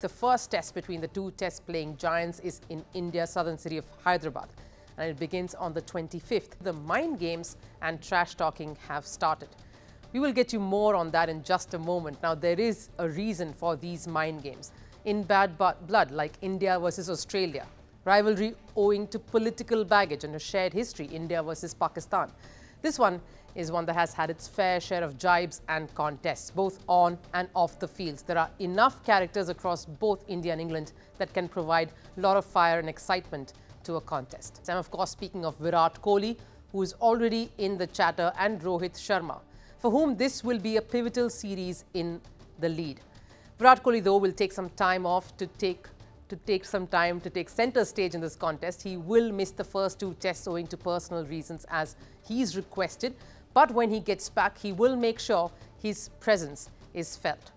The first test between the two test playing giants is in India's southern city of Hyderabad and it begins on the 25th. The mind games and trash talking have started. We will get you more on that in just a moment. Now, there is a reason for these mind games. In bad blood, like India versus Australia, rivalry owing to political baggage and a shared history, India versus Pakistan. This one is one that has had its fair share of jibes and contests, both on and off the fields. There are enough characters across both India and England that can provide a lot of fire and excitement to a contest. I'm of course speaking of Virat Kohli, who is already in the chatter, and Rohit Sharma, for whom this will be a pivotal series in the lead. Virat Kohli, though, will take some time off to take to take some time to take center stage in this contest. He will miss the first two tests owing to personal reasons as he's requested. But when he gets back, he will make sure his presence is felt.